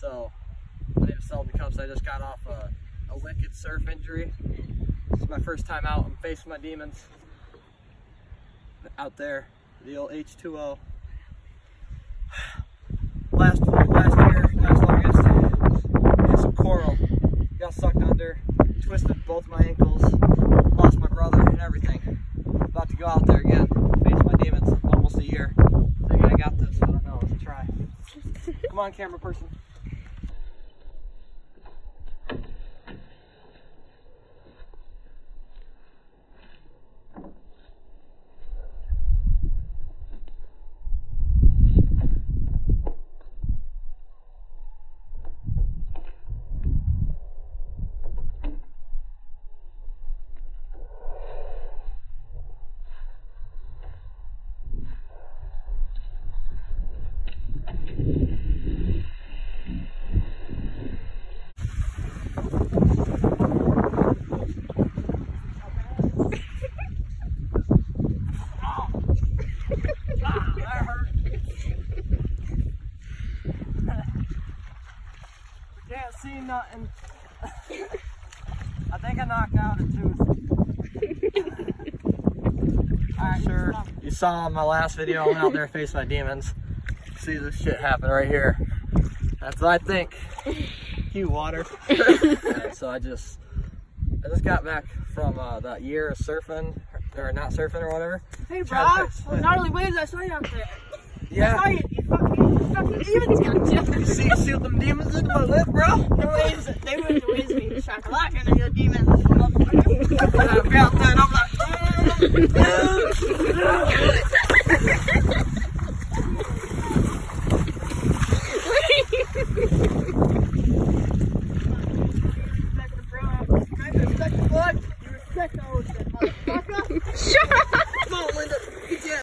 So, my name is Selby Cups. I just got off a, a wicked surf injury. This is my first time out. I'm facing my demons out there. The old H2O. Last last year, last August, hit some coral. Got sucked under, twisted both my ankles, lost my brother and everything. About to go out there again, face my demons. Almost a year. Think I got this. I don't know. Let's try. Come on, camera person. Can't nothing. I think I knocked out a tooth. Alright, sure. You saw in my last video, I went out there faced my demons. See this shit happen right here. That's what I think. Cue water. So I just, I just got back from uh, that year of surfing, or not surfing or whatever. Hey, bro. Trying to fix- Well, not only waves, I saw you out there. Yeah. See, see them demons in my lip, bro? They were the waves being shakalaka and the demons.